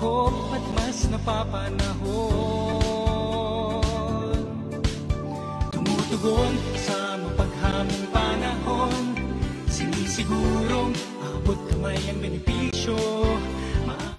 angkop at mas napapanahon. Tumutugon sa mapaghaming panahon. Sinisigurong abot kamay ang benepisyo. Ma-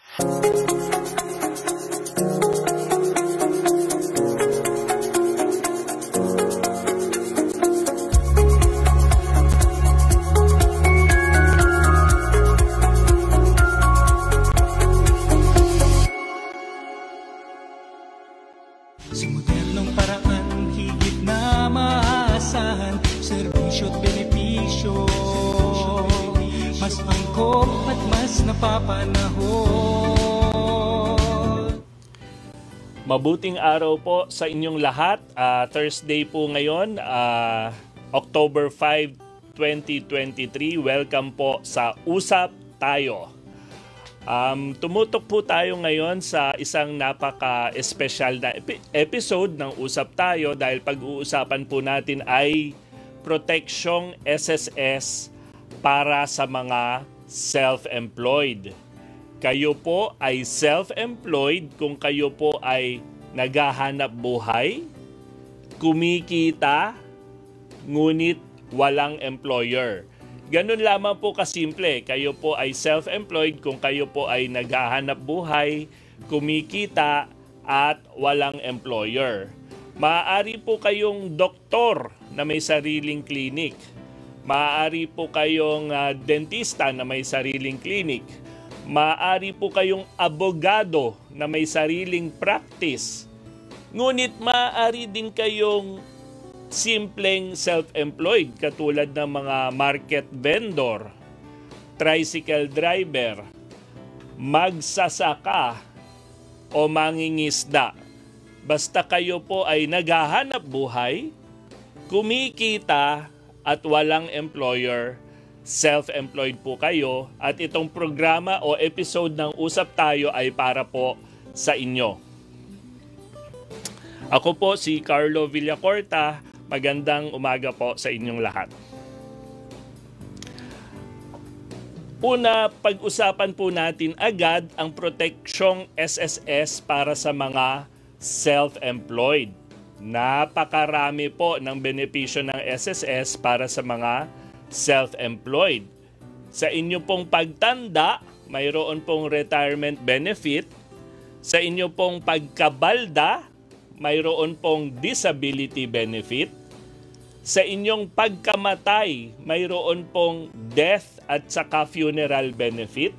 Mabuting araw po sa inyong lahat. Ah, Thursday po ngayon, ah, October 5, 2023. Welcome po sa Usap Tayo. Um, tumutok po tayo ngayon sa isang napaka-espesyal na epi- episode ng Usap Tayo dahil pag-uusapan po natin ay proteksyong SSS para sa mga self-employed. Kayo po ay self-employed kung kayo po ay naghahanap buhay, kumikita, ngunit walang employer. Ganun lamang po kasimple. Kayo po ay self-employed kung kayo po ay naghahanap buhay, kumikita, at walang employer. Maaari po kayong doktor na may sariling clinic. Maaari po kayong ah, dentista na may sariling clinic. Maaari po kayong abogado na may sariling practice. Ngunit maaari din kayong simpleng self-employed katulad ng mga market vendor, tricycle driver, magsasaka o mangingisda. Basta kayo po ay naghahanap buhay, kumikita at walang employer, self-employed po kayo at itong programa o episode ng Usap Tayo ay para po sa inyo. Ako po si Carlo Villacorta. Magandang umaga po sa inyong lahat. Una, pag-usapan po natin agad ang proteksyong SSS para sa mga self-employed. Napakarami po ng benepisyo ng SSS para sa mga self-employed. Sa inyo pong pagtanda, mayroon pong retirement benefit. Sa inyo pong pagkabalda, mayroon pong disability benefit. Sa inyong pagkamatay, mayroon pong death at saka funeral benefit.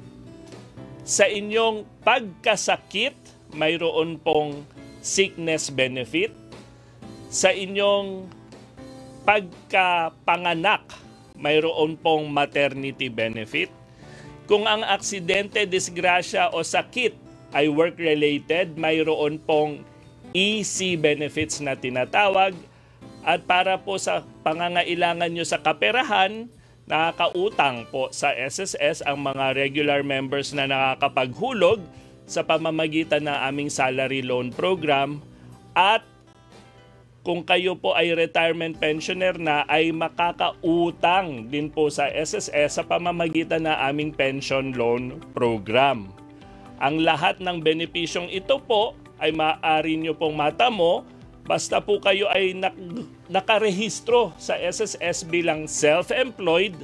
Sa inyong pagkasakit, mayroon pong sickness benefit. Sa inyong pagkapanganak, mayroon pong maternity benefit. Kung ang aksidente, disgrasya o sakit ay work-related, mayroon pong EC benefits na tinatawag. At para po sa pangangailangan nyo sa kaperahan, nakakautang po sa SSS ang mga regular members na nakakapaghulog sa pamamagitan ng aming salary loan program at kung kayo po ay retirement pensioner na ay makakautang din po sa SSS sa pamamagitan ng aming pension loan program. Ang lahat ng benepisyong ito po ay maaari nyo pong matamo basta po kayo ay nak- nakarehistro sa SSS bilang self-employed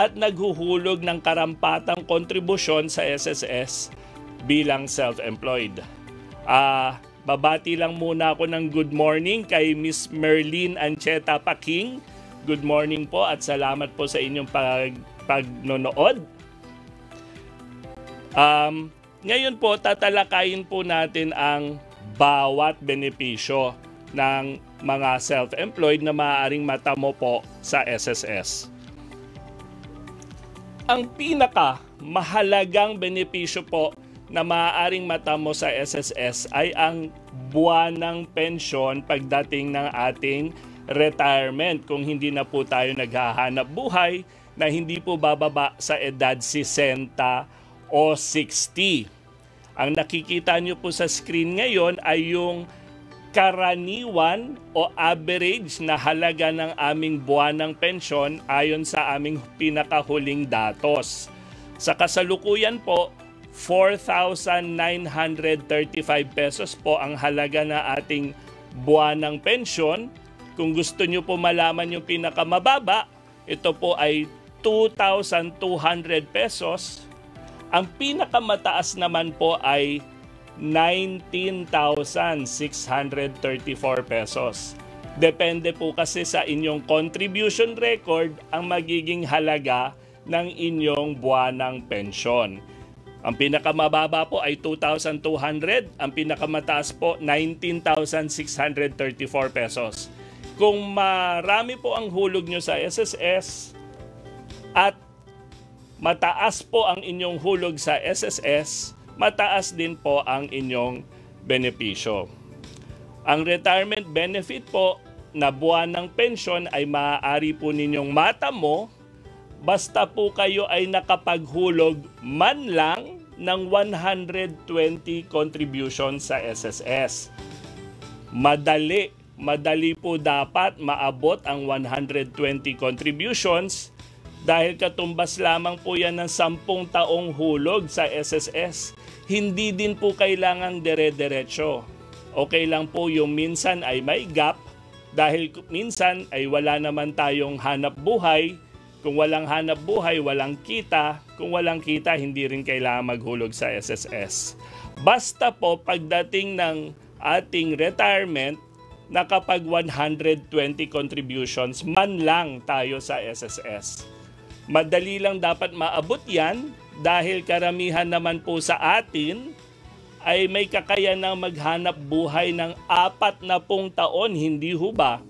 at naghuhulog ng karampatang kontribusyon sa SSS bilang self-employed. Ah, babati lang muna ako ng good morning kay Miss Merlin Ancheta Paking. Good morning po at salamat po sa inyong pag pagnonood. Um, ngayon po, tatalakayin po natin ang bawat benepisyo ng mga self-employed na maaaring matamo po sa SSS. Ang pinaka mahalagang benepisyo po na maaaring matamo sa SSS ay ang buwanang pensyon pagdating ng ating retirement kung hindi na po tayo naghahanap buhay na hindi po bababa sa edad 60 o 60. Ang nakikita nyo po sa screen ngayon ay yung karaniwan o average na halaga ng aming buwanang pensyon ayon sa aming pinakahuling datos. Sa kasalukuyan po, 4,935 pesos po ang halaga na ating buwanang pensyon. Kung gusto nyo po malaman yung pinakamababa, ito po ay 2,200 pesos. Ang pinakamataas naman po ay 19,634 pesos. Depende po kasi sa inyong contribution record ang magiging halaga ng inyong buwanang pensyon. Ang pinakamababa po ay 2,200, ang pinakamataas po 19,634 pesos. Kung marami po ang hulog nyo sa SSS at mataas po ang inyong hulog sa SSS, mataas din po ang inyong benepisyo. Ang retirement benefit po na buwan ng pensyon ay maaari po ninyong matamo basta po kayo ay nakapaghulog man lang ng 120 contribution sa SSS. Madali, madali po dapat maabot ang 120 contributions dahil katumbas lamang po yan ng 10 taong hulog sa SSS. Hindi din po kailangang dire-diretso okay lang po yung minsan ay may gap dahil minsan ay wala naman tayong hanap buhay. Kung walang hanap buhay, walang kita. Kung walang kita, hindi rin kailangan maghulog sa SSS. Basta po pagdating ng ating retirement, nakapag 120 contributions man lang tayo sa SSS. Madali lang dapat maabot yan dahil karamihan naman po sa atin ay may kakayanang maghanap buhay ng apat na pong taon, hindi ho ba?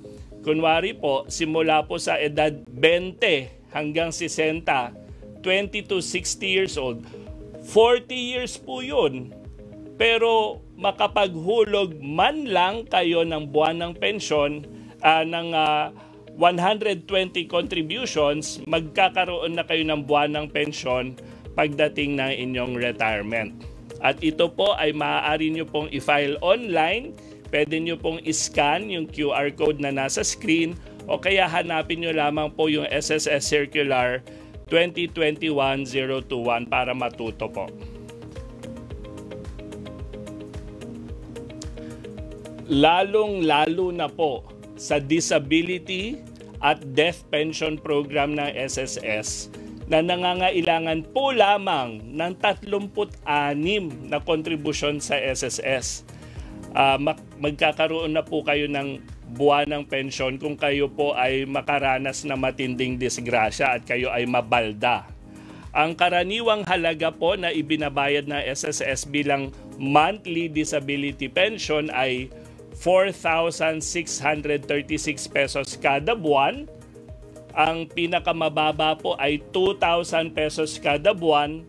Kunwari po, simula po sa edad 20 hanggang 60, 20 to 60 years old, 40 years po yun. Pero makapaghulog man lang kayo ng buwan ng pensyon, uh, ng uh, ah, 120 contributions, magkakaroon na kayo ng buwan ng pensyon pagdating ng inyong retirement. At ito po ay maaari nyo pong i-file online. Pwede nyo pong i-scan yung QR code na nasa screen o kaya hanapin nyo lamang po yung SSS Circular 2021-021 para matuto po. Lalong-lalo na po sa disability at death pension program ng SSS na nangangailangan po lamang ng 36 na kontribusyon sa SSS. Uh, ah, magkakaroon na po kayo ng buwan ng pensyon kung kayo po ay makaranas na matinding disgrasya at kayo ay mabalda. Ang karaniwang halaga po na ibinabayad na SSS bilang monthly disability pension ay 4,636 pesos kada buwan ang pinakamababa po ay 2,000 pesos kada buwan.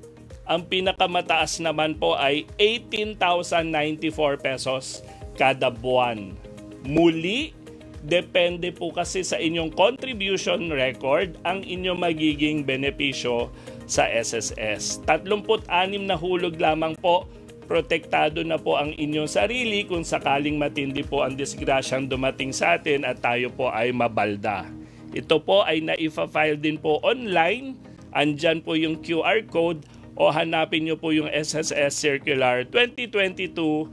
Ang pinakamataas naman po ay 18,094 pesos kada buwan. Muli, depende po kasi sa inyong contribution record ang inyong magiging benepisyo sa SSS. 36 na hulog lamang po protektado na po ang inyong sarili kung sakaling matindi po ang disgrasyang dumating sa atin at tayo po ay mabalda. Ito po ay naifa-file din po online. Andyan po yung QR code o hanapin nyo po yung SSS Circular 2022-039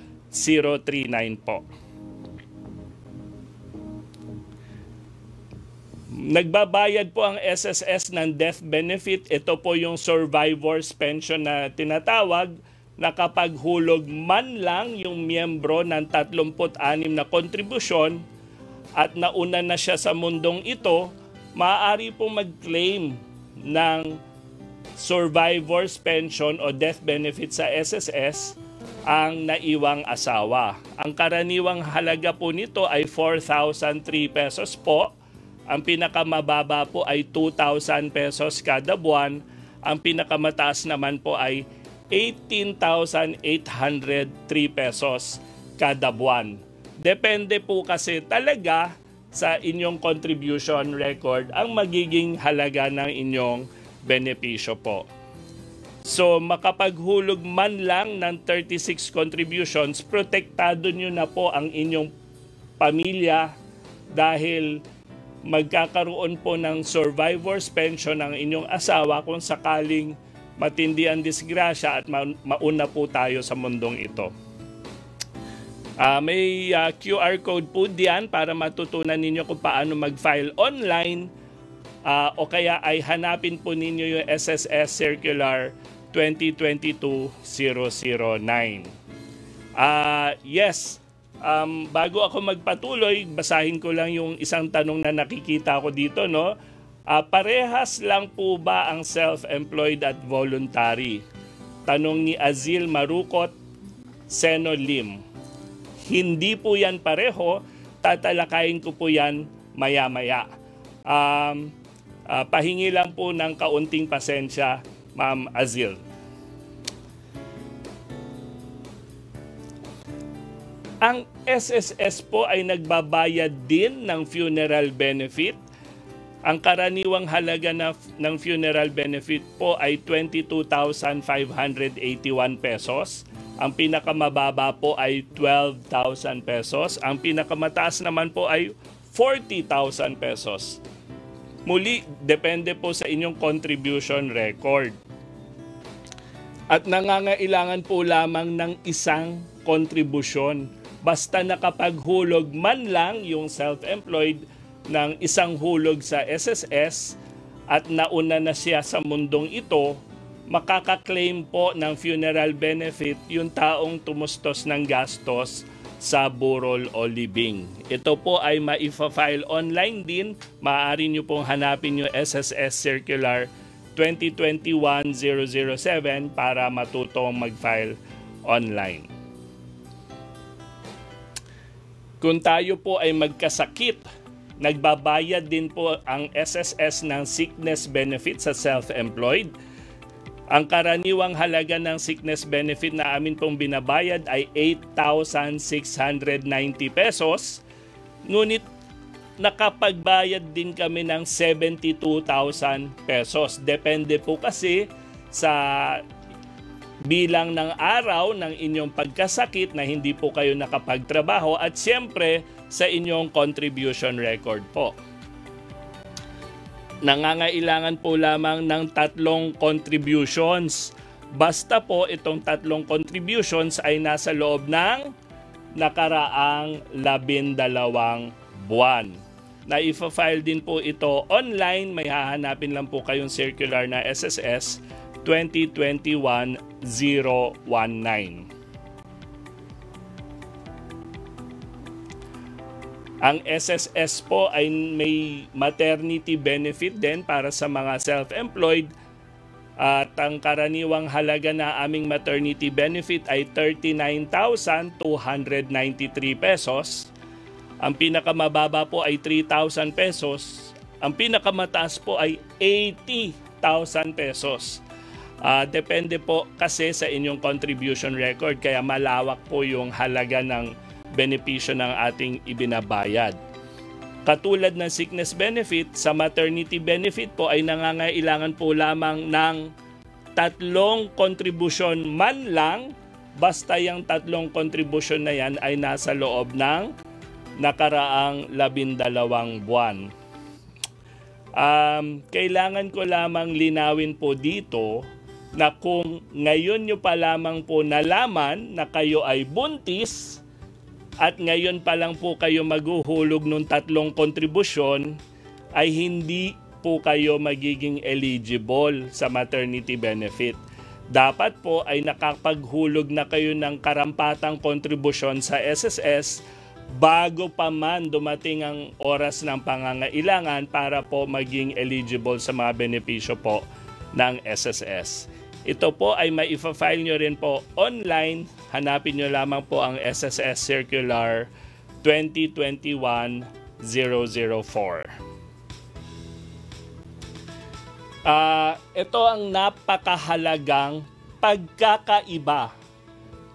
po. Nagbabayad po ang SSS ng death benefit. Ito po yung survivor's pension na tinatawag na kapag hulog man lang yung miyembro ng 36 na kontribusyon, at nauna na siya sa mundong ito, maaari pong mag-claim ng survivor's pension o death benefit sa SSS ang naiwang asawa. Ang karaniwang halaga po nito ay 4,003 pesos po. Ang pinakamababa po ay 2,000 pesos kada buwan. Ang pinakamataas naman po ay 18,803 pesos kada buwan. Depende po kasi talaga sa inyong contribution record ang magiging halaga ng inyong benepisyo po. So makapaghulog man lang ng 36 contributions, protektado nyo na po ang inyong pamilya dahil magkakaroon po ng survivor's pension ang inyong asawa kung sakaling matindi ang disgrasya at ma- mauna po tayo sa mundong ito. Uh, may uh, QR code po diyan para matutunan ninyo kung paano mag-file online uh, o kaya ay hanapin po ninyo yung SSS Circular 2022-009. Uh, yes, um, bago ako magpatuloy, basahin ko lang yung isang tanong na nakikita ko dito. No? Uh, parehas lang po ba ang self-employed at voluntary? Tanong ni Azil Marukot, Seno Lim. Hindi po yan pareho. Tatalakayin ko po yan maya-maya. Um, uh, pahingi lang po ng kaunting pasensya, Ma'am Azil. Ang SSS po ay nagbabayad din ng funeral benefit. Ang karaniwang halaga na, ng funeral benefit po ay 22,581 pesos ang pinakamababa po ay 12,000 pesos. Ang pinakamataas naman po ay 40,000 pesos. Muli, depende po sa inyong contribution record. At nangangailangan po lamang ng isang kontribusyon. Basta nakapaghulog man lang yung self-employed ng isang hulog sa SSS at nauna na siya sa mundong ito, makaka-claim po ng funeral benefit yung taong tumustos ng gastos sa burol o libing. Ito po ay maifa-file online din. Maaari nyo pong hanapin yung SSS Circular 2021-007 para matutong mag-file online. Kung tayo po ay magkasakit, nagbabayad din po ang SSS ng sickness benefit sa self-employed ang karaniwang halaga ng sickness benefit na amin pong binabayad ay 8,690 pesos. Ngunit nakapagbayad din kami ng 72,000 pesos. Depende po kasi sa bilang ng araw ng inyong pagkasakit na hindi po kayo nakapagtrabaho at siyempre sa inyong contribution record po nangangailangan po lamang ng tatlong contributions. Basta po itong tatlong contributions ay nasa loob ng nakaraang labindalawang buwan. Na ifa-file din po ito online, may hahanapin lang po kayong circular na SSS 2021-019. Ang SSS po ay may maternity benefit din para sa mga self-employed at ang karaniwang halaga na aming maternity benefit ay 39,293 pesos. Ang pinakamababa po ay 3,000 pesos. Ang pinakamataas po ay 80,000 pesos. Uh, depende po kasi sa inyong contribution record kaya malawak po yung halaga ng benepisyo ng ating ibinabayad. Katulad ng sickness benefit, sa maternity benefit po ay nangangailangan po lamang ng tatlong kontribusyon man lang basta yung tatlong kontribusyon na yan ay nasa loob ng nakaraang labindalawang buwan. Um, kailangan ko lamang linawin po dito na kung ngayon nyo pa lamang po nalaman na kayo ay buntis, at ngayon pa lang po kayo maghuhulog ng tatlong kontribusyon ay hindi po kayo magiging eligible sa maternity benefit. Dapat po ay nakapaghulog na kayo ng karampatang kontribusyon sa SSS bago pa man dumating ang oras ng pangangailangan para po maging eligible sa mga benepisyo po ng SSS. Ito po ay maifa-file nyo rin po online. Hanapin nyo lamang po ang SSS Circular 2021-004. Uh, ito ang napakahalagang pagkakaiba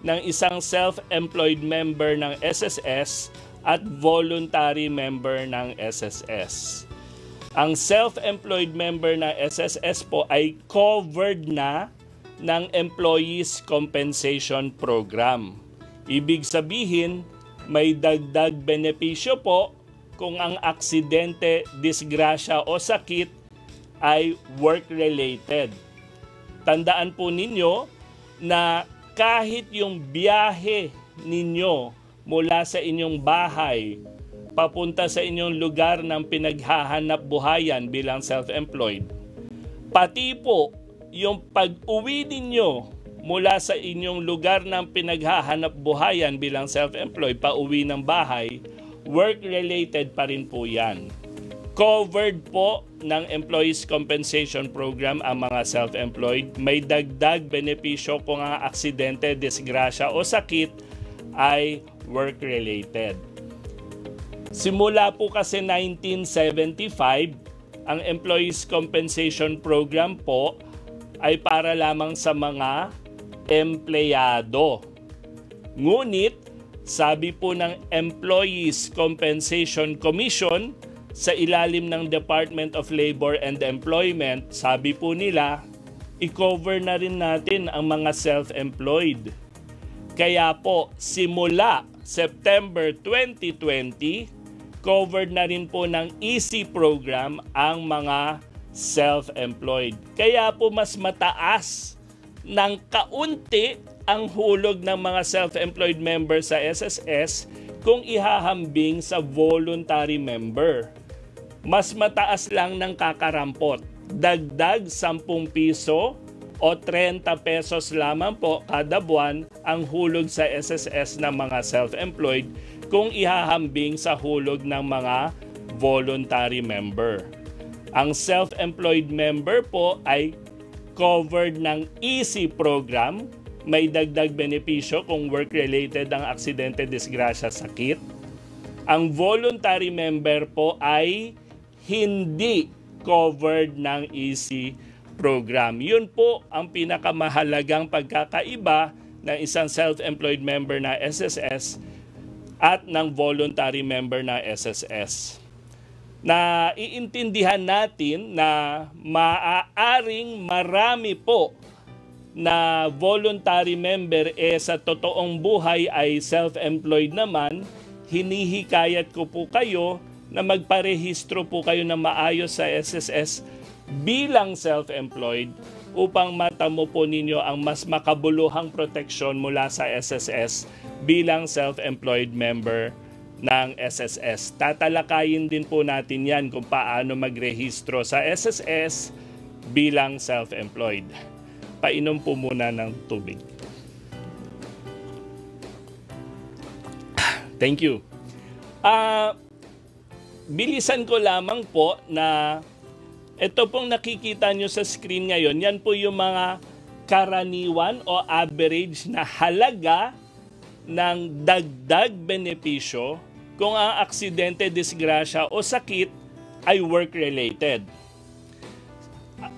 ng isang self-employed member ng SSS at voluntary member ng SSS. Ang self-employed member ng SSS po ay covered na ng Employees Compensation Program. Ibig sabihin, may dagdag benepisyo po kung ang aksidente, disgrasya o sakit ay work-related. tandaan po ninyo na kahit yung biyahe ninyo mula sa inyong bahay papunta sa inyong lugar ng pinaghahanap buhayan bilang self-employed, pati po yung pag-uwi ninyo mula sa inyong lugar ng pinaghahanap buhayan bilang self-employed, pa-uwi ng bahay, work-related pa rin po yan. Covered po ng Employees Compensation Program ang mga self-employed. May dagdag benepisyo kung ang aksidente, disgrasya o sakit ay work-related. Simula po kasi 1975, ang Employees Compensation Program po ay para lamang sa mga empleyado. Ngunit, sabi po ng Employees Compensation Commission, sa ilalim ng Department of Labor and Employment, sabi po nila, i-cover na rin natin ang mga self-employed. Kaya po, simula September 2020, covered na rin po ng EC program ang mga self-employed. Kaya po mas mataas ng kaunti ang hulog ng mga self-employed member sa SSS kung ihahambing sa voluntary member mas mataas lang ng kakarampot. Dagdag 10 piso o 30 pesos lamang po kada buwan ang hulog sa SSS ng mga self-employed kung ihahambing sa hulog ng mga voluntary member. Ang self-employed member po ay covered ng EASY program. May dagdag benepisyo kung work-related ang aksidente, disgrasya, sakit. Ang voluntary member po ay hindi covered ng EC program. Yun po ang pinakamahalagang pagkakaiba ng isang self-employed member na SSS at ng voluntary member na SSS. Na iintindihan natin na maaaring marami po na voluntary member eh sa totoong buhay ay self-employed naman, hinihikayat ko po kayo na magparehistro po kayo na maayos sa SSS bilang self-employed upang matamo po ninyo ang mas makabuluhang proteksyon mula sa SSS bilang self-employed member ng SSS. Tatalakayin din po natin yan kung paano magrehistro sa SSS bilang self-employed. Painom po muna ng tubig. Thank you. Uh, bilisan ko lamang po na ito pong nakikita nyo sa screen ngayon, yan po yung mga karaniwan o average na halaga ng dagdag benepisyo kung ang aksidente, disgrasya o sakit ay work-related.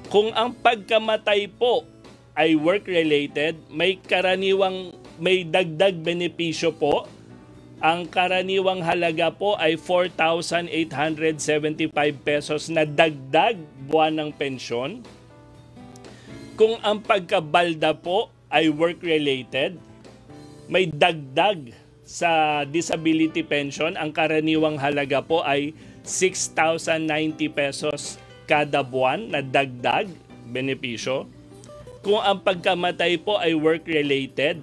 Kung ang pagkamatay po ay work-related, may karaniwang may dagdag benepisyo po ang karaniwang halaga po ay 4,875 pesos na dagdag buwan ng pensyon. Kung ang pagkabalda po ay work-related, may dagdag sa disability pension. Ang karaniwang halaga po ay 6,090 pesos kada buwan na dagdag benepisyo. Kung ang pagkamatay po ay work-related,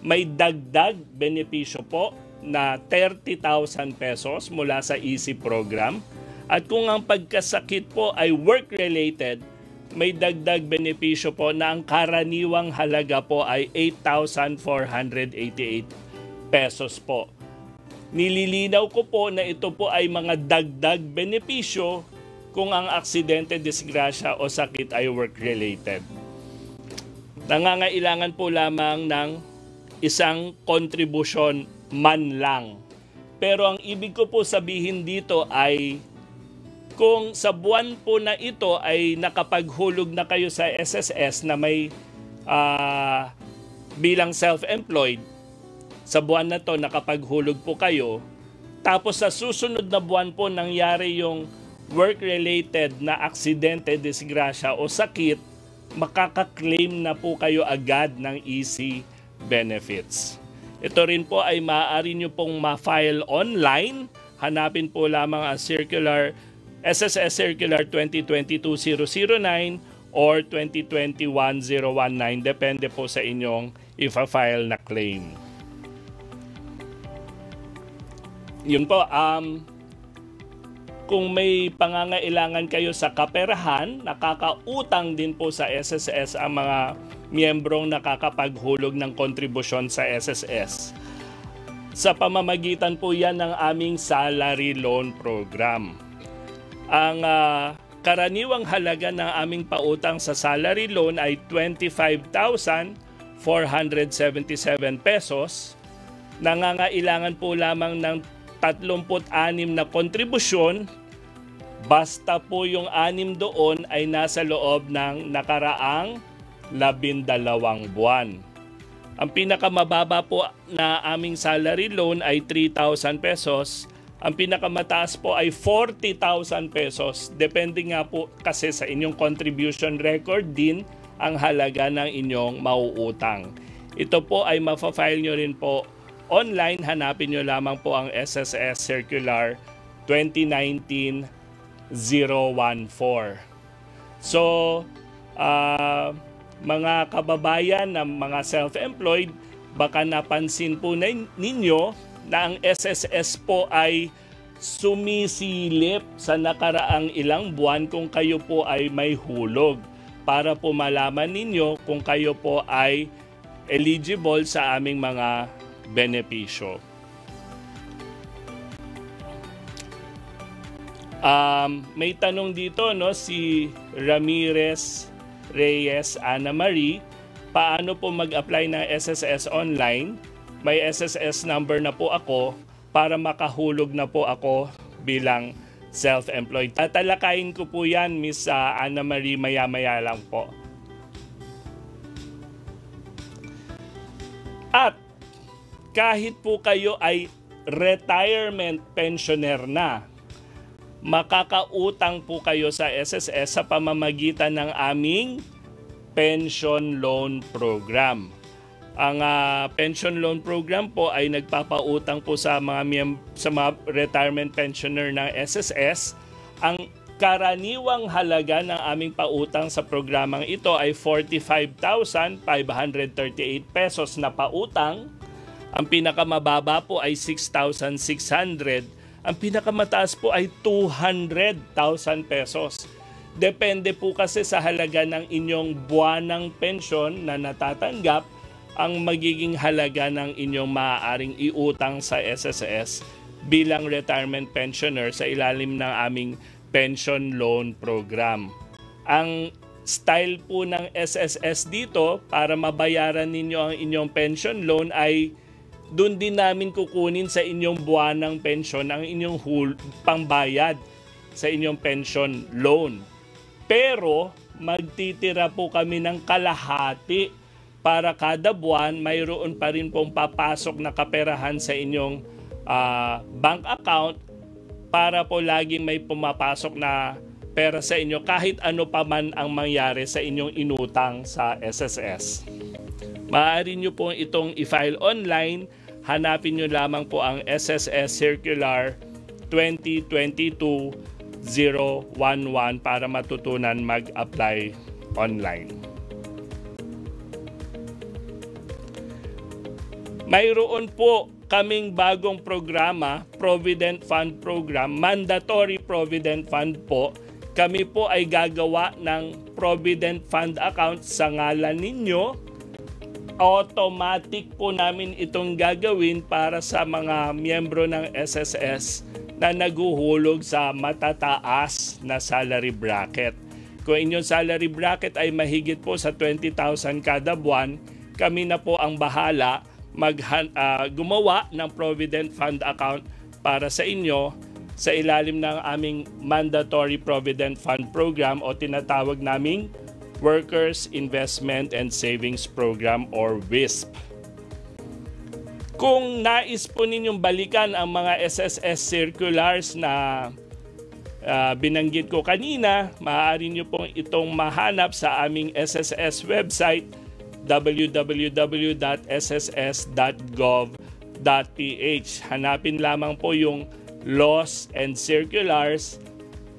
may dagdag benepisyo po na 30,000 pesos mula sa EASY program. At kung ang pagkasakit po ay work-related, may dagdag benepisyo po na ang karaniwang halaga po ay 8,488 pesos po. Nililinaw ko po na ito po ay mga dagdag benepisyo kung ang aksidente, disgrasya o sakit ay work-related. Nangangailangan po lamang ng isang kontribusyon man lang. Pero ang ibig ko po sabihin dito ay kung sa buwan po na ito ay nakapaghulog na kayo sa SSS na may uh, bilang self-employed, sa buwan na to nakapaghulog po kayo, tapos sa susunod na buwan po nangyari yung work-related na aksidente, disgrasya o sakit, makaka-claim na po kayo agad ng easy benefits. Ito rin po ay maaari nyo pong ma-file online. Hanapin po lamang ang circular SSS Circular 2022-009 or 2021-019 depende po sa inyong ifa-file na claim. Yun po, um, kung may pangangailangan kayo sa kaperahan, nakakautang din po sa SSS ang mga miyembrong nakakapaghulog ng kontribusyon sa SSS. Sa pamamagitan po yan ng aming salary loan program. Ang uh, karaniwang halaga ng aming pautang sa salary loan ay 25,477 pesos. Nangangailangan po lamang ng 36 na kontribusyon basta po yung anim doon ay nasa loob ng nakaraang labindalawang buwan. Ang pinakamababa po na aming salary loan ay 3,000 pesos. Ang pinakamataas po ay 40,000 pesos. Depende nga po kasi sa inyong contribution record din ang halaga ng inyong mauutang. Ito po ay mafa-file nyo rin po online, hanapin nyo lamang po ang SSS Circular 2019-014. So, uh, mga kababayan na mga self-employed, baka napansin po ninyo na ang SSS po ay sumisilip sa nakaraang ilang buwan kung kayo po ay may hulog para po malaman ninyo kung kayo po ay eligible sa aming mga benepisyo. Um, may tanong dito no si Ramirez Reyes Ana Marie, paano po mag-apply ng SSS online? May SSS number na po ako para makahulog na po ako bilang self-employed. Tatalakayin ko po yan, Miss uh, Ana Marie, maya-maya lang po. Kahit po kayo ay retirement pensioner na, makakautang po kayo sa SSS sa pamamagitan ng aming pension loan program. Ang uh, pension loan program po ay nagpapautang po sa mga miyem- sa mga retirement pensioner ng SSS. Ang karaniwang halaga ng aming pautang sa programang ito ay 45,538 pesos na pautang ang pinakamababa po ay 6,600. Ang pinakamataas po ay 200,000 pesos. Depende po kasi sa halaga ng inyong buwanang pensyon na natatanggap ang magiging halaga ng inyong maaaring iutang sa SSS bilang retirement pensioner sa ilalim ng aming pension loan program. Ang style po ng SSS dito para mabayaran ninyo ang inyong pension loan ay doon din namin kukunin sa inyong buwanang pensyon ang inyong hul- pangbayad sa inyong pension loan. Pero magtitira po kami ng kalahati para kada buwan mayroon pa rin pong papasok na kaperahan sa inyong uh, bank account para po laging may pumapasok na pera sa inyo kahit ano pa man ang mangyari sa inyong inutang sa SSS. Maaari nyo po itong i-file online. Hanapin nyo lamang po ang SSS Circular 2022-011 para matutunan mag-apply online. Mayroon po kaming bagong programa, Provident Fund Program, mandatory Provident Fund po. Kami po ay gagawa ng Provident Fund account sa ngalan ninyo automatic po namin itong gagawin para sa mga miyembro ng SSS na naguhulog sa matataas na salary bracket. Kung inyong salary bracket ay mahigit po sa 20,000 kada buwan, kami na po ang bahala mag uh, gumawa ng Provident Fund account para sa inyo sa ilalim ng aming mandatory Provident Fund program o tinatawag naming Workers Investment and Savings Program or WISP. Kung nais po ninyong balikan ang mga SSS circulars na uh, binanggit ko kanina, maaari nyo pong itong mahanap sa aming SSS website www.sss.gov.ph. Hanapin lamang po yung laws and circulars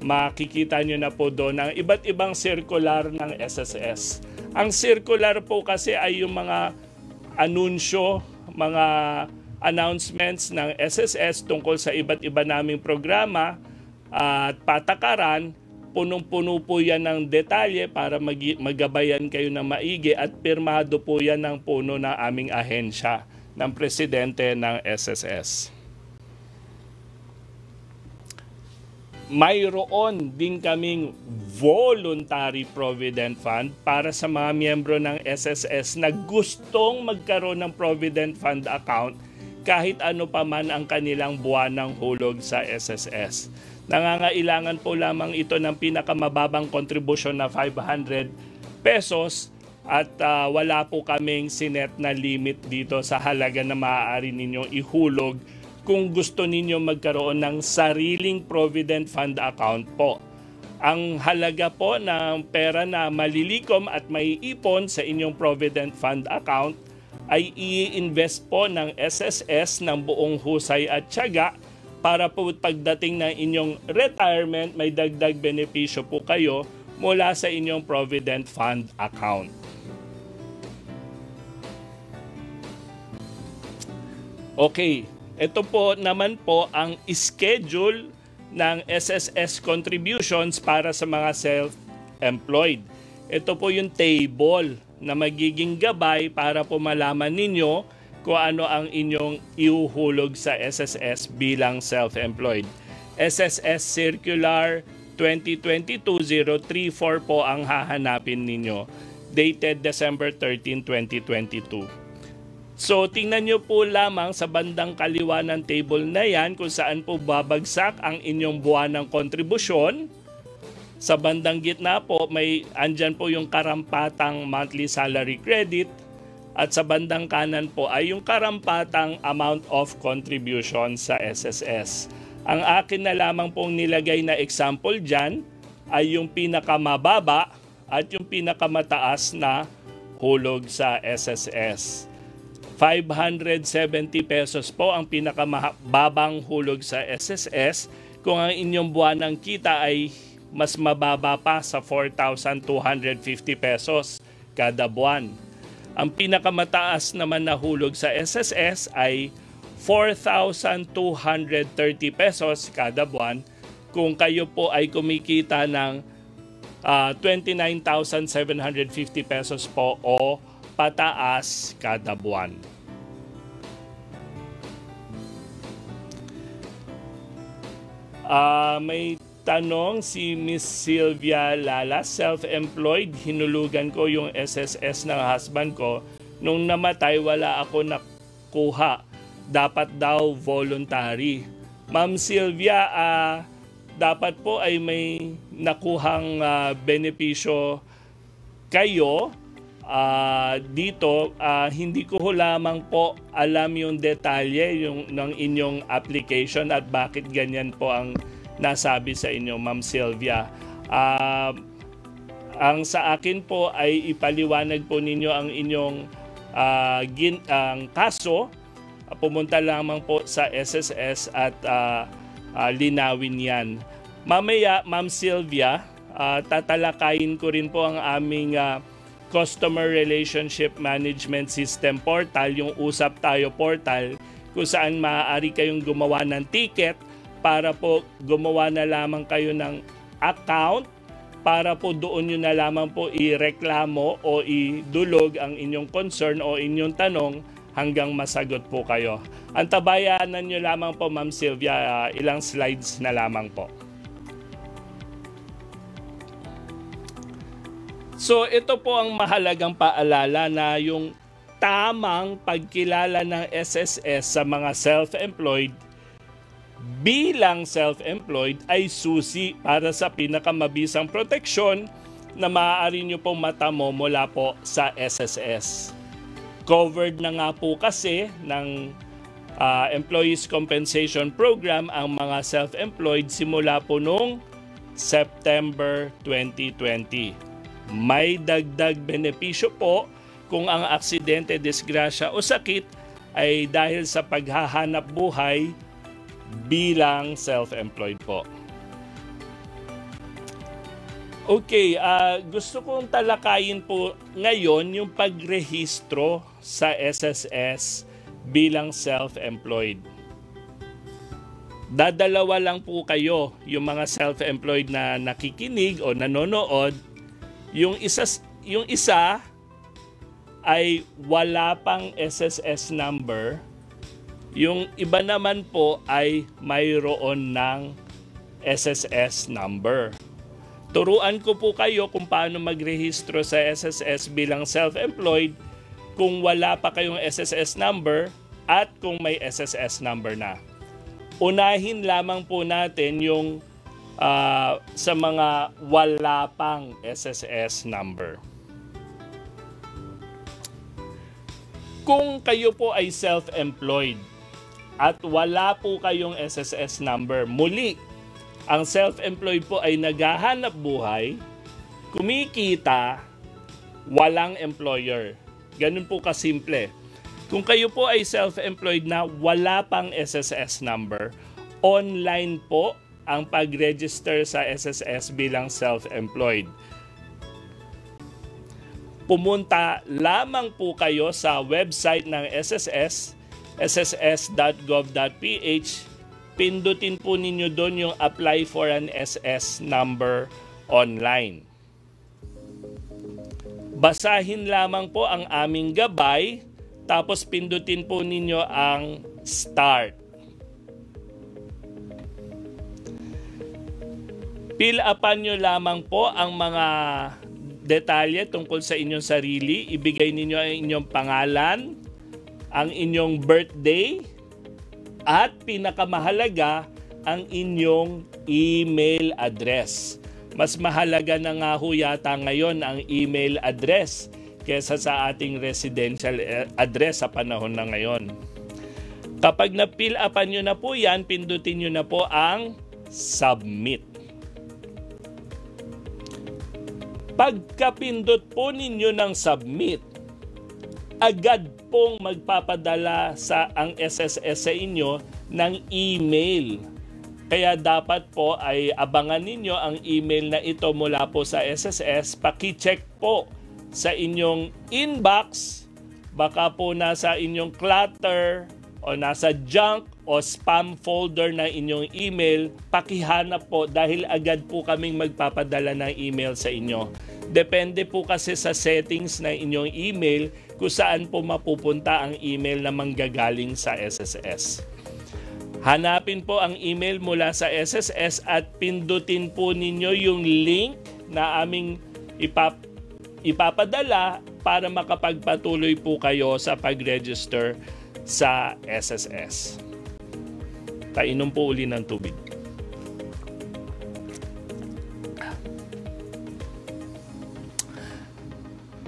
makikita nyo na po doon ang iba't ibang circular ng SSS. Ang circular po kasi ay yung mga anunsyo, mga announcements ng SSS tungkol sa iba't iba naming programa at patakaran. Punong-puno po yan ng detalye para mag- magabayan kayo ng maigi at pirmado po yan ng puno ng aming ahensya ng presidente ng SSS. Mayroon din kaming voluntary provident fund para sa mga miyembro ng SSS na gustong magkaroon ng provident fund account kahit ano pa man ang kanilang buwan ng hulog sa SSS. Nangangailangan po lamang ito ng pinakamababang kontribusyon na 500 pesos at uh, wala po kaming sinet na limit dito sa halaga na maaari ninyong ihulog kung gusto ninyo magkaroon ng sariling Provident Fund account po. Ang halaga po ng pera na malilikom at may ipon sa inyong Provident Fund account ay i-invest po ng SSS ng buong husay at tiyaga para po pagdating ng inyong retirement may dagdag benepisyo po kayo mula sa inyong Provident Fund account. Okay, ito po naman po ang schedule ng SSS contributions para sa mga self-employed. Ito po yung table na magiging gabay para po malaman ninyo kung ano ang inyong iuhulog sa SSS bilang self-employed. SSS Circular 2022-034 po ang hahanapin ninyo dated December 13, 2022. So tingnan nyo po lamang sa bandang kaliwa ng table na yan kung saan po babagsak ang inyong buwan ng kontribusyon. Sa bandang gitna po may andyan po yung karampatang monthly salary credit at sa bandang kanan po ay yung karampatang amount of contribution sa SSS. Ang akin na lamang pong nilagay na example dyan ay yung pinakamababa at yung pinakamataas na hulog sa SSS. 570 pesos po ang pinakamababang hulog sa SSS kung ang inyong buwan ng kita ay mas mababa pa sa 4,250 pesos kada buwan. Ang pinakamataas naman na hulog sa SSS ay 4,230 pesos kada buwan kung kayo po ay kumikita ng uh, ah, 29,750 pesos po o pataas kada buwan. Uh, may tanong si Miss Sylvia Lala, self-employed, hinulugan ko yung SSS ng husband ko. Nung namatay, wala ako nakuha. Dapat daw voluntary. Ma'am Sylvia, uh, dapat po ay may nakuhang uh, benepisyo kayo uh, dito uh, hindi ko lamang po alam yung detalye yung ng inyong application at bakit ganyan po ang nasabi sa inyo Ma'am Sylvia. Uh, ang sa akin po ay ipaliwanag po ninyo ang inyong uh, gin, ang kaso. Pumunta lamang po sa SSS at uh, uh, linawin yan. Mamaya, Ma'am Sylvia, uh, tatalakayin ko rin po ang aming uh, Customer Relationship Management System portal, yung Usap Tayo portal, kung saan maaari kayong gumawa ng ticket para po gumawa na lamang kayo ng account para po doon nyo na lamang po ireklamo o idulog ang inyong concern o inyong tanong hanggang masagot po kayo. Ang tabayanan nyo lamang po Ma'am Sylvia, uh, ilang slides na lamang po. So ito po ang mahalagang paalala na yung tamang pagkilala ng SSS sa mga self-employed bilang self-employed ay susi para sa pinakamabisang proteksyon na maaari nyo pong matamo mula po sa SSS. Covered na nga po kasi ng uh, Employees Compensation Program ang mga self-employed simula po noong September 2020 may dagdag benepisyo po kung ang aksidente, disgrasya o sakit ay dahil sa paghahanap buhay bilang self-employed po. Okay, uh, gusto kong talakayin po ngayon yung pagrehistro sa SSS bilang self-employed. Dadalawa lang po kayo yung mga self-employed na nakikinig o nanonood. Yung isa, yung isa ay wala pang SSS number. Yung iba naman po ay mayroon ng SSS number. Turuan ko po kayo kung paano magrehistro sa SSS bilang self-employed kung wala pa kayong SSS number at kung may SSS number na. Unahin lamang po natin yung uh, sa mga wala pang SSS number. Kung kayo po ay self-employed at wala po kayong SSS number, muli ang self-employed po ay naghahanap buhay, kumikita, walang employer. Ganun po kasimple. Kung kayo po ay self-employed na wala pang SSS number, online po ang pag-register sa SSS bilang self-employed. Pumunta lamang po kayo sa website ng SSS, sss.gov.ph pindutin po ninyo doon yung apply for an SS number online. Basahin lamang po ang aming gabay tapos pindutin po ninyo ang start. Fill upan nyo lamang po ang mga detalye tungkol sa inyong sarili. Ibigay ninyo ang inyong pangalan, ang inyong birthday, at pinakamahalaga, ang inyong email address. Mas mahalaga na nga ho yata ngayon ang email address kesa sa ating residential eh, address sa panahon na ngayon. Kapag na-fill upan nyo na po yan, pindutin nyo na po ang submit. Pagkapindot po ninyo ng submit, agad pong magpapadala sa ang SSS sa inyo ng email. Kaya dapat po ay abangan ninyo ang email na ito mula po sa SSS. Paki-check po sa inyong inbox. Baka po nasa inyong clutter o nasa junk o spam folder na inyong email. Pakihanap po dahil agad po kaming magpapadala ng email sa inyo. Depende po kasi sa settings ng inyong email kung saan po mapupunta ang email na manggagaling sa SSS. Hanapin po ang email mula sa SSS at pindutin po ninyo yung link na aming ipap ipapadala para makapagpatuloy po kayo sa pag-register sa SSS. Kainom po uli ng tubig.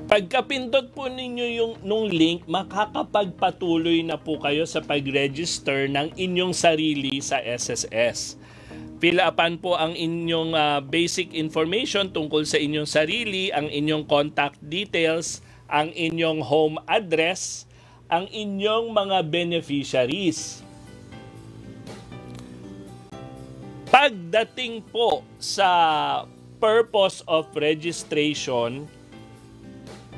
Pagkapindot po ninyo yung nung link, makakapagpatuloy na po kayo sa pag-register ng inyong sarili sa SSS. Fill upan po ang inyong uh, basic information tungkol sa inyong sarili, ang inyong contact details, ang inyong home address, ang inyong mga beneficiaries. Pagdating po sa purpose of registration,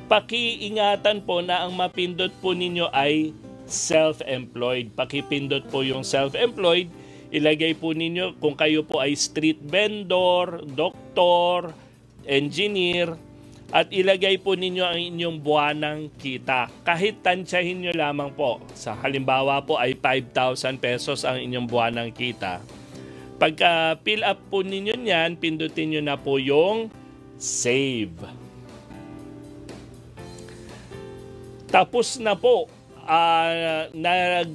pakiingatan po na ang mapindot po ninyo ay self-employed. Pakipindot po yung self-employed. Ilagay po ninyo kung kayo po ay street vendor, doktor, engineer, at ilagay po ninyo ang inyong buwanang kita. Kahit tansyahin nyo lamang po. Sa halimbawa po ay 5,000 pesos ang inyong buwanang kita. Pagka fill up po ninyo niyan, pindutin nyo na po yung save. Tapos na po, uh, nag,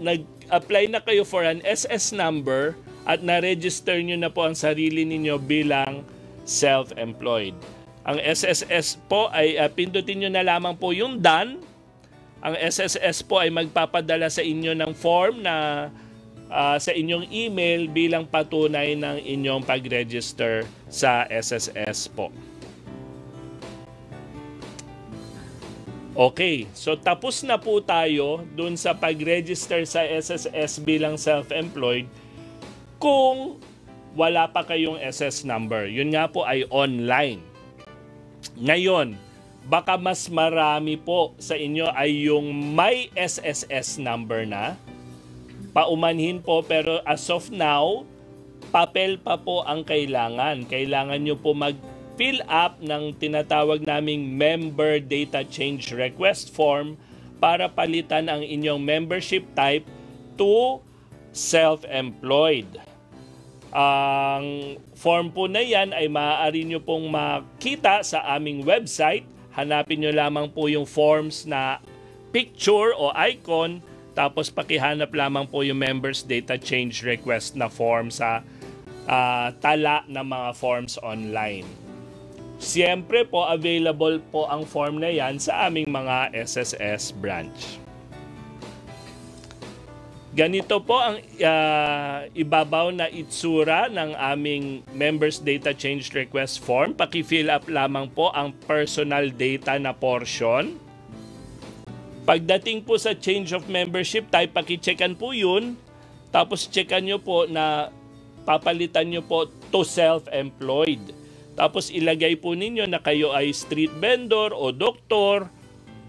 nag-apply na kayo for an SS number at na-register nyo na po ang sarili ninyo bilang self-employed. Ang SSS po ay uh, pindutin nyo na lamang po yung done. Ang SSS po ay magpapadala sa inyo ng form na uh, sa inyong email bilang patunay ng inyong pag-register sa SSS po. Okay, so tapos na po tayo dun sa pag-register sa SSS bilang self-employed. Kung wala pa kayong SS number. Yun nga po ay online. Ngayon, baka mas marami po sa inyo ay yung may SSS number na. Paumanhin po pero as of now, papel pa po ang kailangan. Kailangan nyo po mag fill up ng tinatawag naming member data change request form para palitan ang inyong membership type to self-employed. Ang form po na yan ay maaari nyo pong makita sa aming website. Hanapin nyo lamang po yung forms na picture o icon tapos pakihanap lamang po yung members data change request na form sa uh, tala ng mga forms online. Siyempre po available po ang form na yan sa aming mga SSS branch. Ganito po ang uh, ibabaw na itsura ng aming members data change request form. Paki-fill up lamang po ang personal data na portion. Pagdating po sa change of membership type, paki-checkan po yun. Tapos checkan nyo po na papalitan nyo po to self-employed. Tapos ilagay po ninyo na kayo ay street vendor o doktor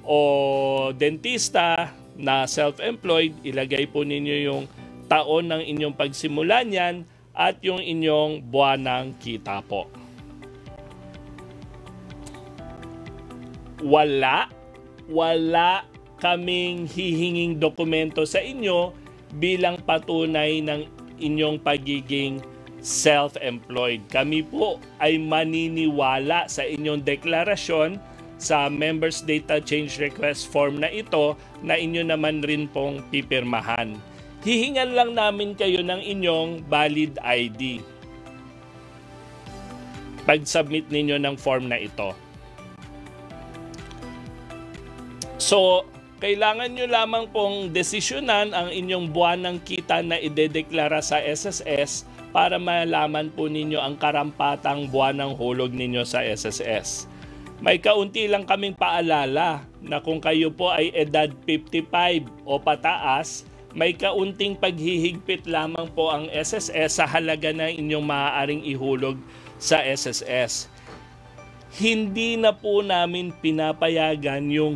o dentista na self-employed, ilagay po ninyo yung taon ng inyong pagsimula niyan at yung inyong buwanang kita po. Wala, wala kaming hihinging dokumento sa inyo bilang patunay ng inyong pagiging self-employed. Kami po ay maniniwala sa inyong deklarasyon sa members data change request form na ito na inyo naman rin pong pipirmahan. Hihingan lang namin kayo ng inyong valid ID. Pag-submit ninyo ng form na ito. So, kailangan nyo lamang pong desisyonan ang inyong buwan ng kita na idedeklara sa SSS para malaman po ninyo ang karampatang buwan ng hulog ninyo sa SSS. May kaunti lang kaming paalala na kung kayo po ay edad 55 o pataas, may kaunting paghihigpit lamang po ang SSS sa halaga na inyong maaaring ihulog sa SSS. Hindi na po namin pinapayagan yung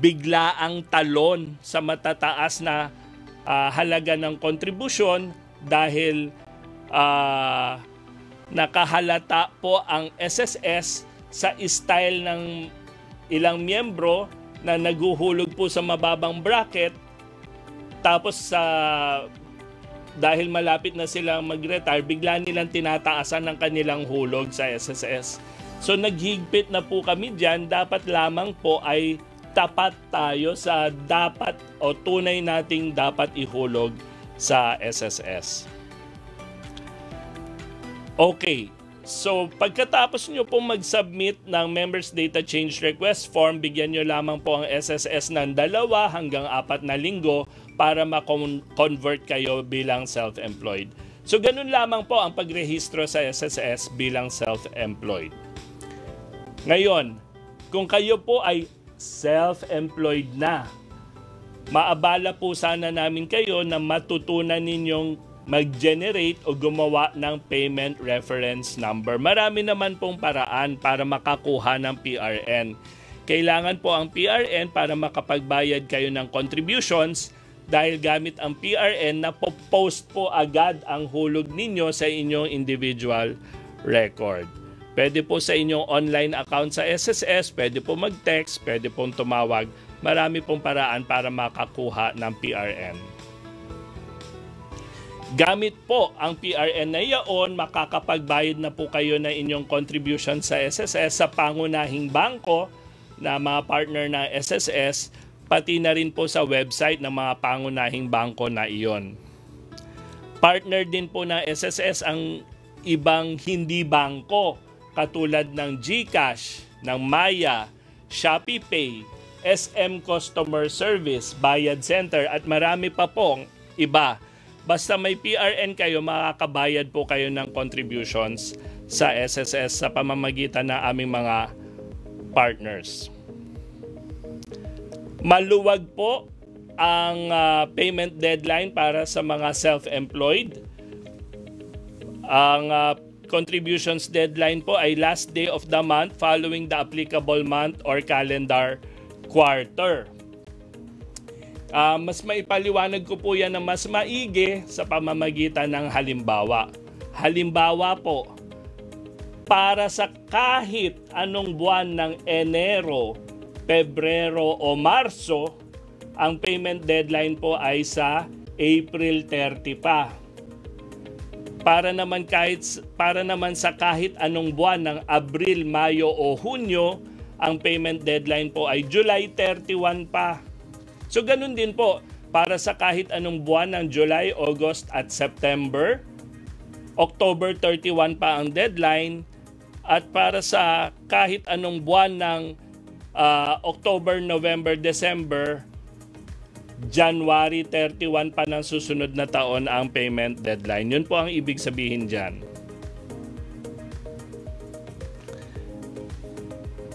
biglaang talon sa matataas na uh, halaga ng kontribusyon dahil uh, nakahalata po ang SSS sa style ng ilang miyembro na naguhulog po sa mababang bracket tapos sa dahil malapit na silang mag-retire, bigla nilang tinataasan ng kanilang hulog sa SSS. So naghigpit na po kami dyan, dapat lamang po ay tapat tayo sa dapat o tunay nating dapat ihulog sa SSS. Okay, So, pagkatapos nyo pong mag-submit ng Members Data Change Request Form, bigyan nyo lamang po ang SSS ng dalawa hanggang apat na linggo para ma-convert kayo bilang self-employed. So, ganun lamang po ang pagrehistro sa SSS bilang self-employed. Ngayon, kung kayo po ay self-employed na, maabala po sana namin kayo na matutunan ninyong mag-generate o gumawa ng payment reference number. Marami naman pong paraan para makakuha ng PRN. Kailangan po ang PRN para makapagbayad kayo ng contributions dahil gamit ang PRN na po-post po agad ang hulog ninyo sa inyong individual record. Pwede po sa inyong online account sa SSS, pwede po mag-text, pwede pong tumawag. Marami pong paraan para makakuha ng PRN. Gamit po ang PRN na iyon, makakapagbayad na po kayo ng inyong contribution sa SSS sa pangunahing bangko na mga partner ng SSS, pati na rin po sa website ng mga pangunahing bangko na iyon. Partner din po ng SSS ang ibang hindi bangko katulad ng GCash, ng Maya, Shopee Pay, SM Customer Service, Bayad Center at marami pa pong iba Basta may PRN kayo, makakabayad po kayo ng contributions sa SSS sa pamamagitan ng aming mga partners. Maluwag po ang uh, payment deadline para sa mga self-employed. Ang uh, contributions deadline po ay last day of the month following the applicable month or calendar quarter. Uh, mas maipaliwanag ko po yan na mas maigi sa pamamagitan ng halimbawa. Halimbawa po, para sa kahit anong buwan ng Enero, Pebrero o Marso, ang payment deadline po ay sa April 30 pa para naman kahit para naman sa kahit anong buwan ng Abril, Mayo o Hunyo, ang payment deadline po ay July 31 pa. So ganun din po para sa kahit anong buwan ng July, August at September, October 31 pa ang deadline at para sa kahit anong buwan ng uh, October, November, December, January 31 pa ng susunod na taon ang payment deadline. Yun po ang ibig sabihin dyan.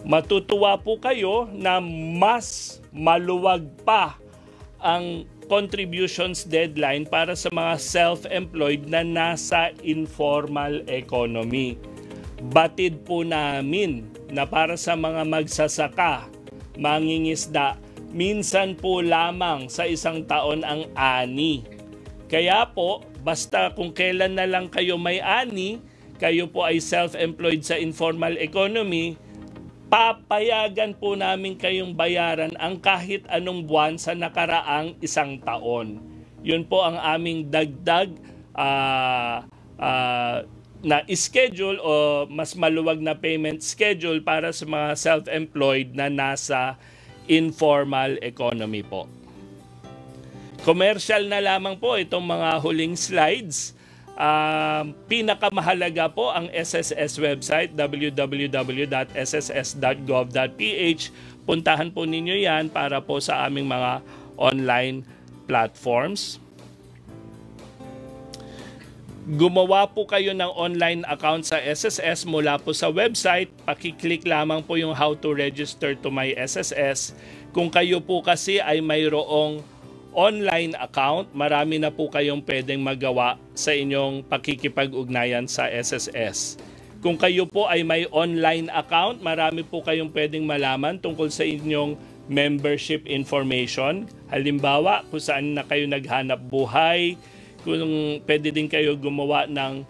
Matutuwa po kayo na mas maluwag pa ang contributions deadline para sa mga self-employed na nasa informal economy. Batid po namin na para sa mga magsasaka, mangingisda, minsan po lamang sa isang taon ang ani. Kaya po, basta kung kailan na lang kayo may ani, kayo po ay self-employed sa informal economy, papayagan po namin kayong bayaran ang kahit anong buwan sa nakaraang isang taon. Yun po ang aming dagdag uh, uh, na schedule o mas maluwag na payment schedule para sa mga self-employed na nasa informal economy po. Commercial na lamang po itong mga huling slides. Uh, pinakamahalaga po ang SSS website www.sss.gov.ph. Puntahan po ninyo yan para po sa aming mga online platforms gumawa po kayo ng online account sa SSS mula po sa website. Pakiclick lamang po yung how to register to my SSS. Kung kayo po kasi ay mayroong online account, marami na po kayong pwedeng magawa sa inyong pakikipag-ugnayan sa SSS. Kung kayo po ay may online account, marami po kayong pwedeng malaman tungkol sa inyong membership information. Halimbawa, kung saan na kayo naghanap buhay, kung pwede din kayo gumawa ng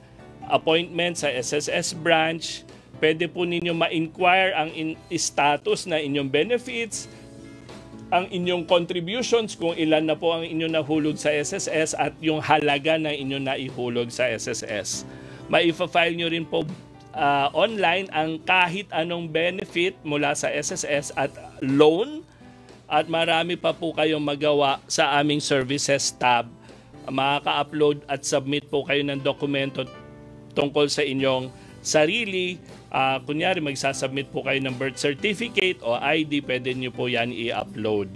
appointment sa SSS branch, pwede po ninyo ma-inquire ang in- status na inyong benefits, ang inyong contributions kung ilan na po ang inyong nahulog sa SSS at yung halaga na inyong naihulog sa SSS. Maifa-file nyo rin po uh, online ang kahit anong benefit mula sa SSS at loan at marami pa po kayong magawa sa aming services tab makaka-upload at submit po kayo ng dokumento tungkol sa inyong sarili. Uh, kunyari, magsasubmit po kayo ng birth certificate o ID, pwede nyo po yan i-upload.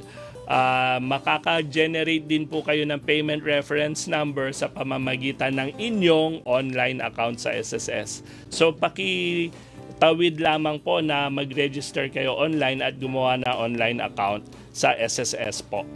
Uh, makaka-generate din po kayo ng payment reference number sa pamamagitan ng inyong online account sa SSS. So, paki tawid lamang po na mag-register kayo online at gumawa na online account sa SSS po.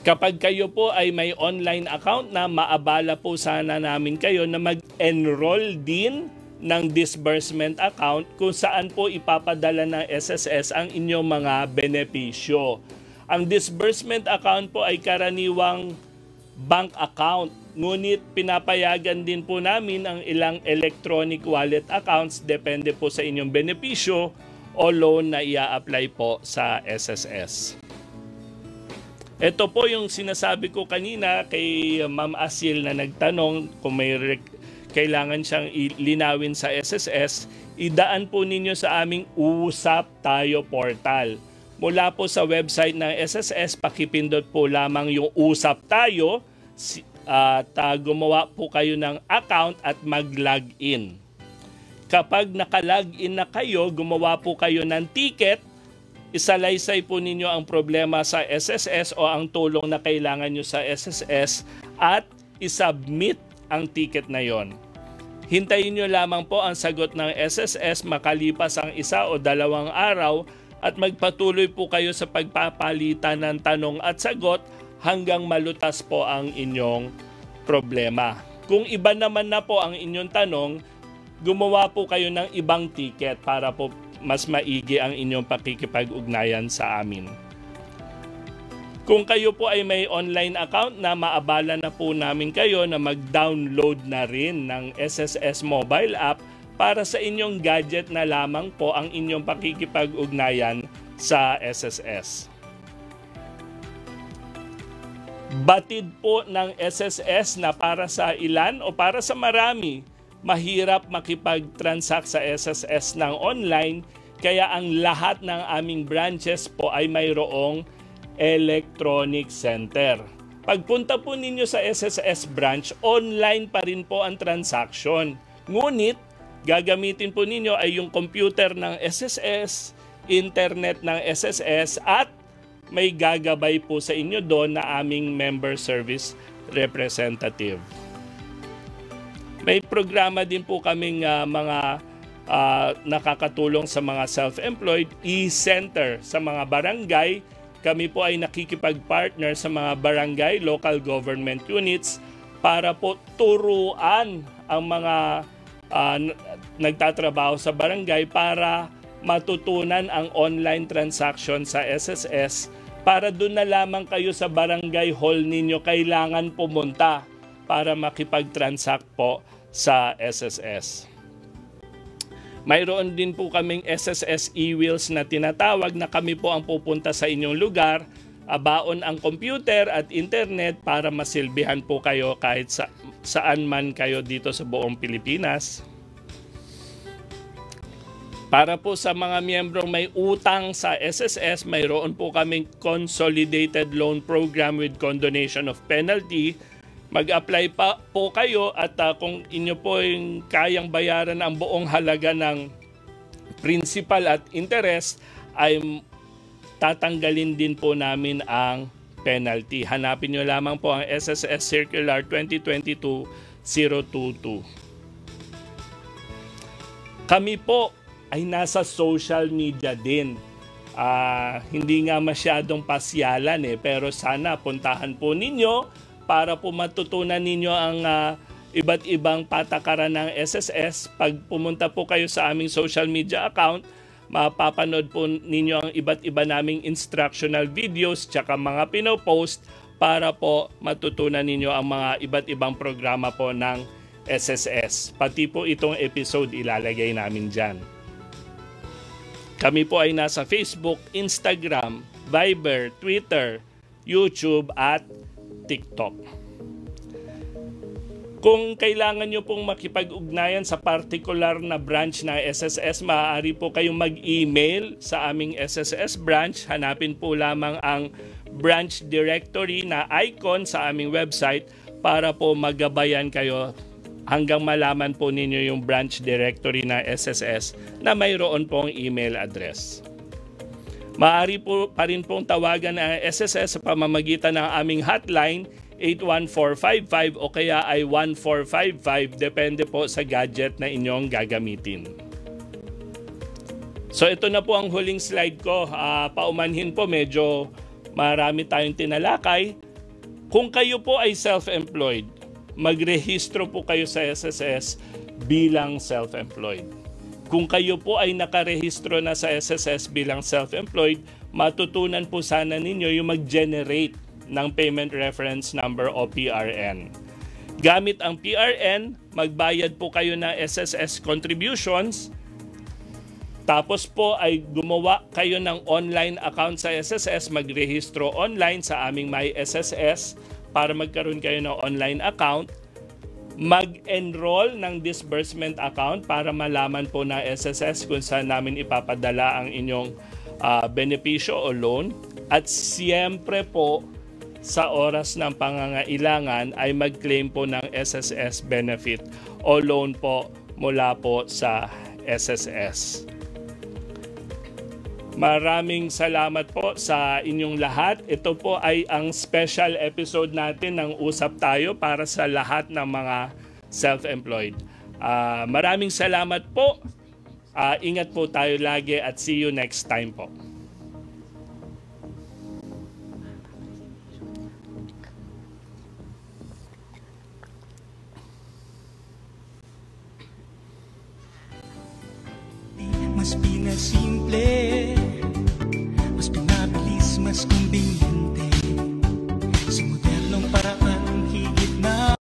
Kapag kayo po ay may online account na maabala po sana namin kayo na mag-enroll din ng disbursement account kung saan po ipapadala ng SSS ang inyong mga benepisyo. Ang disbursement account po ay karaniwang bank account ngunit pinapayagan din po namin ang ilang electronic wallet accounts depende po sa inyong benepisyo o loan na ia-apply po sa SSS. Ito po yung sinasabi ko kanina kay Ma'am Asil na nagtanong kung may kailangan siyang linawin sa SSS, idaan po ninyo sa aming Usap Tayo portal. Mula po sa website ng SSS, pakipindot po lamang yung Usap Tayo at uh, gumawa po kayo ng account at mag-login. Kapag naka-login na kayo, gumawa po kayo ng ticket, isalaysay po ninyo ang problema sa SSS o ang tulong na kailangan nyo sa SSS at isubmit ang ticket na yon. Hintayin nyo lamang po ang sagot ng SSS makalipas ang isa o dalawang araw at magpatuloy po kayo sa pagpapalitan ng tanong at sagot hanggang malutas po ang inyong problema. Kung iba naman na po ang inyong tanong, gumawa po kayo ng ibang ticket para po mas maigi ang inyong pakikipag-ugnayan sa amin. Kung kayo po ay may online account na maabala na po namin kayo na mag-download na rin ng SSS mobile app para sa inyong gadget na lamang po ang inyong pakikipag-ugnayan sa SSS. Batid po ng SSS na para sa ilan o para sa marami, mahirap makipag-transact sa SSS ng online kaya ang lahat ng aming branches po ay mayroong electronic center. Pagpunta po ninyo sa SSS branch, online pa rin po ang transaction. Ngunit, gagamitin po ninyo ay yung computer ng SSS, internet ng SSS at may gagabay po sa inyo doon na aming member service representative. May programa din po kaming uh, mga uh, nakakatulong sa mga self-employed e-center sa mga barangay. Kami po ay nakikipag-partner sa mga barangay, local government units para po turuan ang mga uh, nagtatrabaho sa barangay para matutunan ang online transaction sa SSS para doon na lamang kayo sa barangay hall ninyo kailangan pumunta para makipag-transact po sa SSS. Mayroon din po kaming SSS e-wheels na tinatawag na kami po ang pupunta sa inyong lugar, abaon ang computer at internet para masilbihan po kayo kahit sa, saan man kayo dito sa buong Pilipinas. Para po sa mga miyembrong may utang sa SSS, mayroon po kaming Consolidated Loan Program with Condonation of Penalty. Mag-apply pa po kayo at uh, kung inyo po yung kayang bayaran ang buong halaga ng principal at interest, ay tatanggalin din po namin ang penalty. Hanapin nyo lamang po ang SSS Circular 2022-022. Kami po ay nasa social media din. Uh, hindi nga masyadong pasyalan eh, pero sana puntahan po ninyo para po matutunan ninyo ang uh, iba't ibang patakaran ng SSS. Pag pumunta po kayo sa aming social media account, mapapanood po ninyo ang iba't iba naming instructional videos tsaka mga pinopost para po matutunan ninyo ang mga iba't ibang programa po ng SSS. Pati po itong episode ilalagay namin dyan. Kami po ay nasa Facebook, Instagram, Viber, Twitter, YouTube at TikTok. Kung kailangan nyo pong makipag-ugnayan sa particular na branch na SSS, maaari po kayong mag-email sa aming SSS branch. Hanapin po lamang ang branch directory na icon sa aming website para po magabayan kayo hanggang malaman po ninyo yung branch directory na SSS na mayroon pong email address. Maaari po pa rin pong tawagan ang SSS sa pamamagitan ng aming hotline 81455 o kaya ay 1455 depende po sa gadget na inyong gagamitin. So ito na po ang huling slide ko. Uh, paumanhin po medyo marami tayong tinalakay. Kung kayo po ay self-employed, magrehistro po kayo sa SSS bilang self-employed. Kung kayo po ay nakarehistro na sa SSS bilang self-employed, matutunan po sana ninyo yung mag-generate ng Payment Reference Number o PRN. Gamit ang PRN, magbayad po kayo ng SSS contributions. Tapos po ay gumawa kayo ng online account sa SSS, magrehistro online sa aming My SSS para magkaroon kayo ng online account, mag-enroll ng disbursement account para malaman po na SSS kung saan namin ipapadala ang inyong uh, benepisyo o loan. At siyempre po, sa oras ng pangangailangan ay mag-claim po ng SSS benefit o loan po mula po sa SSS. Maraming salamat po sa inyong lahat. Ito po ay ang special episode natin ng Usap Tayo para sa lahat ng mga self-employed. Uh, maraming salamat po. Uh, ingat po tayo lagi at see you next time po. mas pinasimple Mas pinabilis, mas kumbing